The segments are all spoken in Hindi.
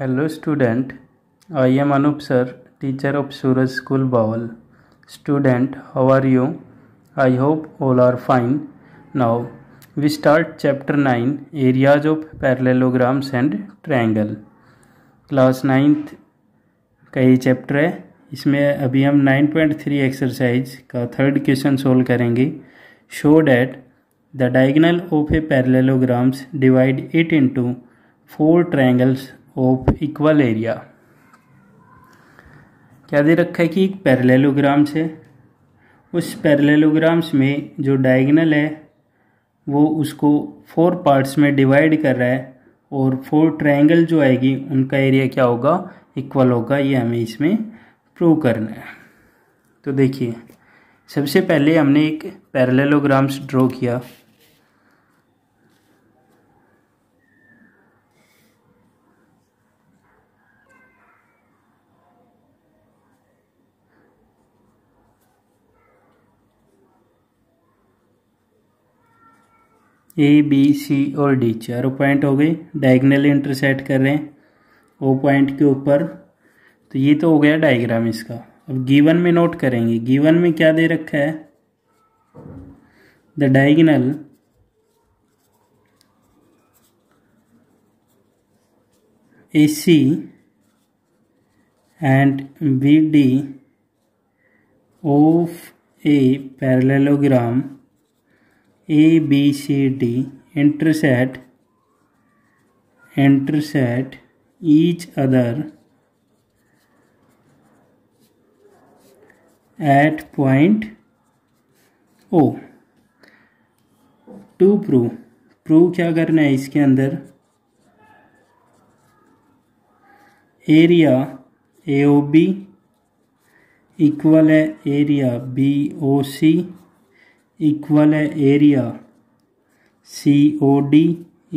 hello student I am Anoop sir teacher of Suraj school Bawal student how are you I hope all are fine now we start chapter nine areas of parallelograms and triangle class ninth का ये चैप्टर है इसमें अभी हम नाइन पॉइंट थ्री एक्सरसाइज का थर्ड क्वेश्चन सोल्व करेंगे show that the diagonal of a parallelograms divide it into four triangles of equal area क्या दे रखा है कि एक पैरेललोग्राम्स है उस पैरेललोग्राम्स में जो डायगनल है वो उसको फोर पार्ट्स में डिवाइड कर रहा है और फोर ट्रायंगल जो आएगी उनका एरिया क्या होगा इक्वल होगा ये हमें इसमें प्रूव करना है तो देखिए सबसे पहले हमने एक पैरेललोग्राम्स ड्रॉ किया ए बी सी और डी चारों पॉइंट हो गए डायगनल इंटरसेट कर रहे हैं ओ पॉइंट के ऊपर तो ये तो हो गया डायग्राम इसका अब गिवन में नोट करेंगे गिवन में क्या दे रखा है the diagonal A C and B D of a parallelogram A B C D intersect intersect each other at point O to prove prove क्या करना है इसके अंदर area A O B equal है area B O C equal है area C O D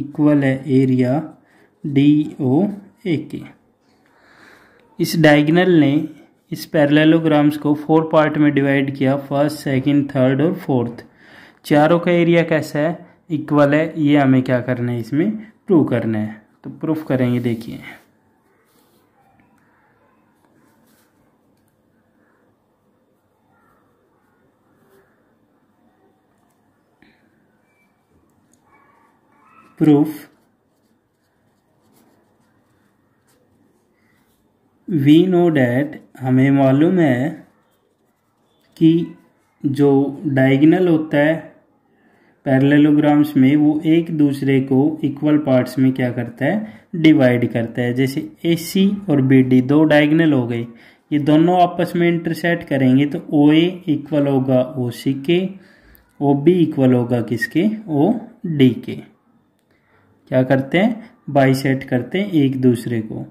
equal है एरिया डी ओ ए के इस डायगनल ने इस पैरेललोग्राम्स को फोर पार्ट में डिवाइड किया फर्स्ट सेकंड, थर्ड और फोर्थ चारों का एरिया कैसा है इक्वल है ये हमें क्या करना है इसमें प्रूव करना है तो प्रूफ करेंगे देखिए proof वी नो डैट हमें मालूम है कि जो डाइगनल होता है पैरेललोग्राम्स में वो एक दूसरे को इक्वल पार्ट्स में क्या करता है डिवाइड करता है जैसे ए सी और बी डी दो डायगनल हो गए ये दोनों आपस में इंटरसेट करेंगे तो ओ ए इक्वल होगा ओ सी के ओ बी इक्वल होगा किसके ओ डी के क्या करते हैं बाइसेट करते हैं एक दूसरे को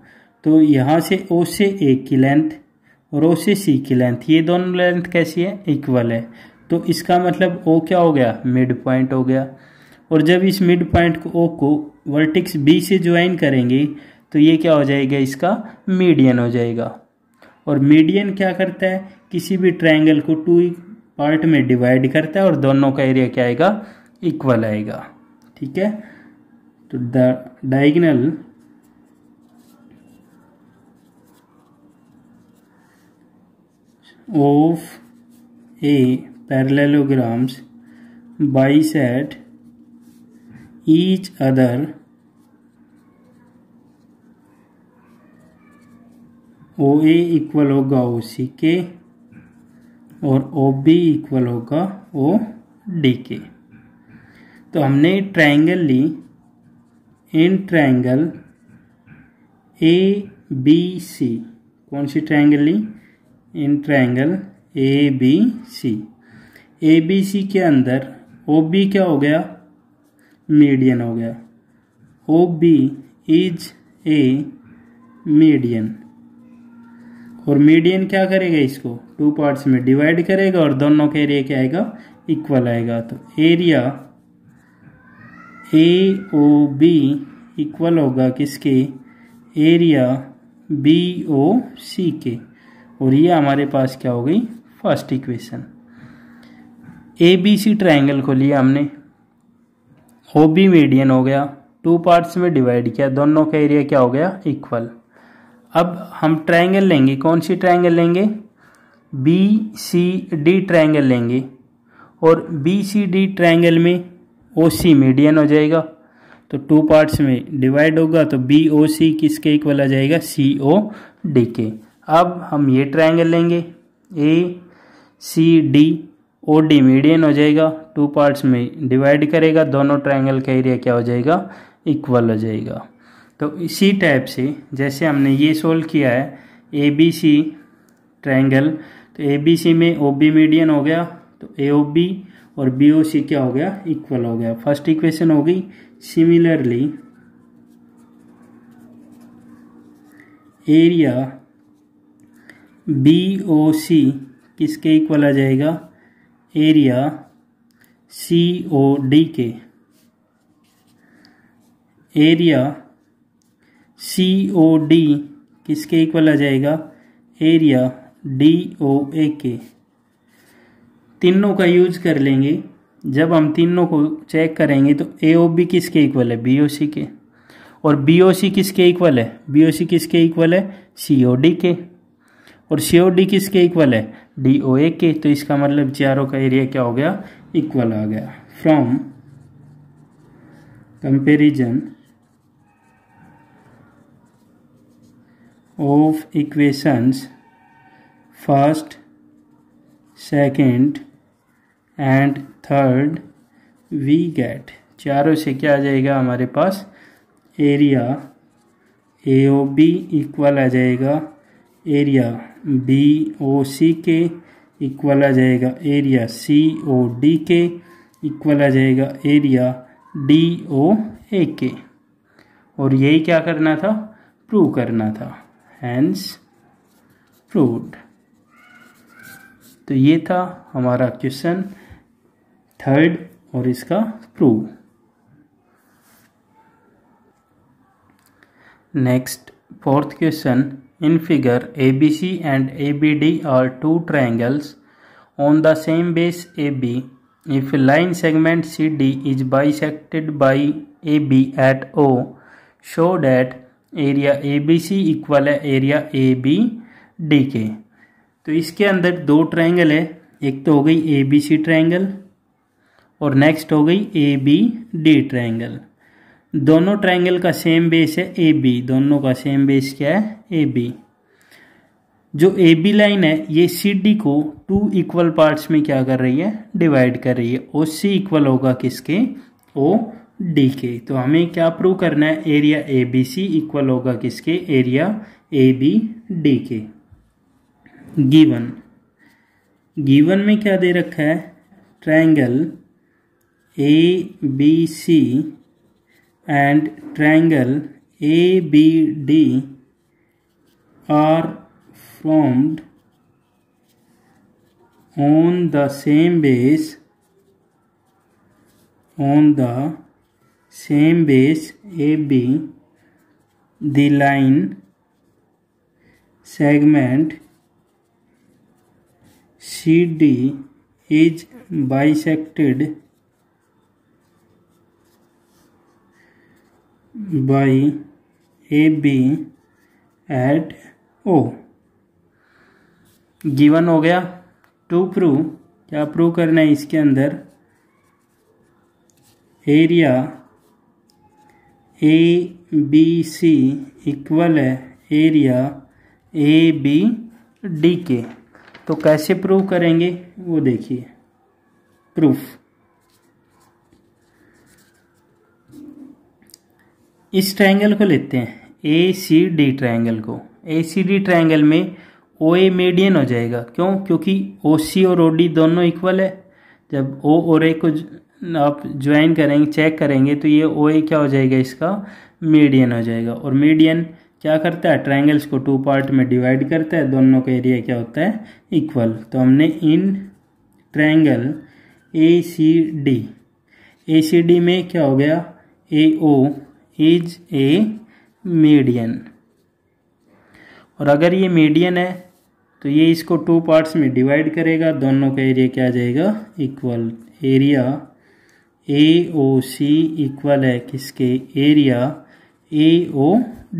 तो यहाँ से ओ से ए की लेंथ और ओ से सी की लेंथ ये दोनों लेंथ कैसी है इक्वल है तो इसका मतलब ओ क्या हो गया मिड पॉइंट हो गया और जब इस मिड पॉइंट को ओ को वर्टिक्स बी से ज्वाइन करेंगे तो ये क्या हो जाएगा इसका मीडियन हो जाएगा और मीडियन क्या करता है किसी भी ट्रायंगल को टू पार्ट में डिवाइड करता है और दोनों का एरिया क्या आएगा इक्वल आएगा ठीक है तो the diagonal of a parallelograms bisect each other O A equal होगा ओ सी के और ओ बी इक्वल होगा ओ डी के तो हमने triangle Lee in triangle A B C कौन सी triangle Lee in triangle A B C A B C के अंदर ओ बी क्या हो गया मीडियन हो गया O B is a median और मीडियन क्या करेगा इसको टू पार्ट्स में डिवाइड करेगा और दोनों के एरिया क्या आएगा इक्वल आएगा तो area A O B equal होगा किसके एरिया बी ओ सी के और ये हमारे पास क्या हो गई first equation A B C triangle को लिया हमने ओ बी मीडियन हो गया टू पार्ट्स में डिवाइड किया दोनों का एरिया क्या हो गया इक्वल अब हम ट्राइंगल लेंगे कौन सी ट्राइंगल लेंगे बी सी डी ट्राइंगल लेंगे और बी सी डी ट्राइंगल में ओ सी मीडियन हो जाएगा तो टू पार्ट्स में डिवाइड होगा तो बी ओ सी किसके इक्वल आ जाएगा सी ओ डी के अब हम ये ट्राइंगल लेंगे A C D O D median हो जाएगा टू पार्ट्स में डिवाइड करेगा दोनों ट्राइंगल का एरिया क्या हो जाएगा इक्वल हो जाएगा तो इसी टाइप से जैसे हमने ये सोल्व किया है ए बी सी ट्राइंगल तो ए बी सी में ओ बी मीडियन हो गया तो ए ओ बी और बी ओ सी क्या हो गया इक्वल हो गया फर्स्ट इक्वेशन हो गई similarly area B O C किसके इक्वल आ जाएगा एरिया सी ओ डी के एरिया सी ओ डी किसके इक्वल आ जाएगा एरिया डी ओ ए के तीनों का यूज कर लेंगे जब हम तीनों को चेक करेंगे तो ए ओ बी किसके इक्वल है बी ओ सी के और बी ओ सी किसके इक्वल है बी ओ सी किसके इक्वल है सी ओ डी के और सी ओ डी किसके इक्वल है डी ओ ए के तो इसका मतलब चारों का एरिया क्या हो गया इक्वल आ गया from comparison of equations first second and third we get चारों से क्या आ जाएगा हमारे पास area A O B equal आ जाएगा एरिया बी ओ सी के इक्वल आ जाएगा एरिया सी ओ डी के इक्वल आ जाएगा एरिया डी ओ ए के और यही क्या करना था प्रूव करना था हैंस प्रूव तो ये था हमारा क्वेश्चन थर्ड और इसका screw next fourth question in figure A B C and A B D are two triangles on the same base A B if line segment C D is segment by A B at O show that area A B C equal है एरिया ए बी डी के तो इसके अंदर दो ट्राइंगल है एक तो हो गई ए बी सी ट्राइंगल और नेक्स्ट हो गई ए बी डी ट्रायंगल दोनों ट्रायंगल का सेम बेस है ए बी दोनों का सेम बेस क्या है ए बी जो ए बी लाइन है ये सी डी को टू इक्वल पार्ट्स में क्या कर रही है डिवाइड कर रही है ओ सी इक्वल होगा किसके ओ डी के तो हमें क्या प्रूव करना है area A B C equal होगा किसके एरिया ए बी डी के गिवन गिवन में क्या दे रखा है triangle ABC and triangle ABD are formed on the same base AB, the line segment CD is bisected by A B at O given हो गया टू प्रूव क्या प्रूव करना है इसके अंदर area A B C equal है एरिया ए बी डी के तो कैसे प्रूव करेंगे वो देखिए प्रूफ इस ट्रायंगल को लेते हैं ए सी डी ट्राइंगल को ए सी डी ट्राइंगल में ओ ए मेडियन हो जाएगा क्यों क्योंकि ओ सी और ओ डी दोनों इक्वल है जब ओ और ए को आप ज्वाइन करेंगे चेक करेंगे तो ये ओ ए क्या हो जाएगा इसका मीडियन हो जाएगा और मीडियन क्या करता है ट्रायंगल्स को टू पार्ट में डिवाइड करता है दोनों का एरिया क्या होता है इक्वल तो हमने इन triangle A C D A C D में क्या हो गया ए ओ इज ए मीडियन और अगर ये मीडियन है तो ये इसको टू पार्ट्स में डिवाइड करेगा दोनों का एरिया क्या आ जाएगा equal area A O C equal है किसके एरिया ए ओ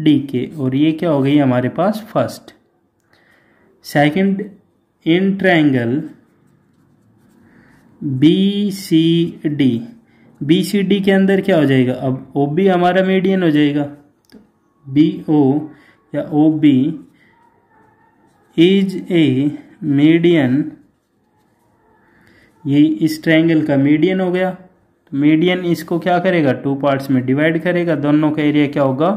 डी के और ये क्या हो गई हमारे पास first second in triangle B C D B C D के अंदर क्या हो जाएगा अब ओ बी हमारा मीडियन हो जाएगा तो बी ओ या O B is a median ये इस ट्रायंगल का मीडियन हो गया तो मीडियन इसको क्या करेगा टू पार्ट्स में डिवाइड करेगा दोनों का एरिया क्या होगा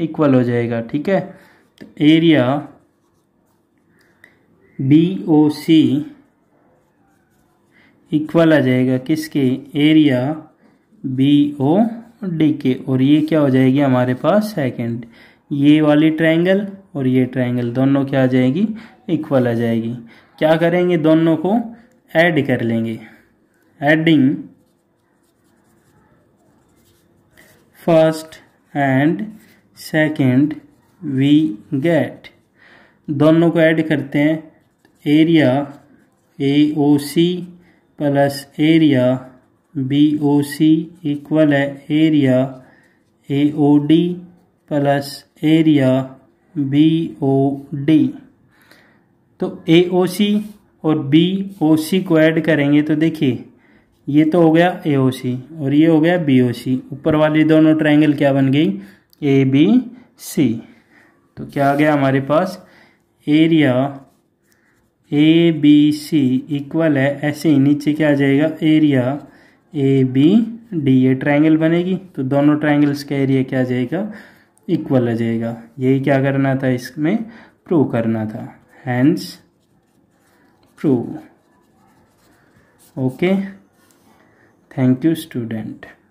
इक्वल हो जाएगा ठीक है तो area B O C equal आ जाएगा किसके एरिया बी ओ डी के और ये क्या हो जाएगी हमारे पास सेकंड ये वाली ट्रायंगल और ये ट्रायंगल दोनों क्या आ जाएगी इक्वल आ जाएगी क्या करेंगे दोनों को ऐड कर लेंगे adding first and second we get दोनों को ऐड करते हैं area A O C plus area B O C equal है area A O D plus area B O D तो ए ओ सी और बी ओ सी को ऐड करेंगे तो देखिए ये तो हो गया ए ओ सी और ये हो गया बी ओ सी ऊपर वाली दोनों ट्रायंगल क्या बन गई ए बी सी तो क्या आ गया हमारे पास area A B C equal है ऐसे ही नीचे क्या आ जाएगा area A B D a triangle बनेगी तो दोनों ट्राइंगल्स का एरिया क्या आ जाएगा इक्वल आ जाएगा यही क्या करना था इसमें प्रूव करना था hence prove okay thank you student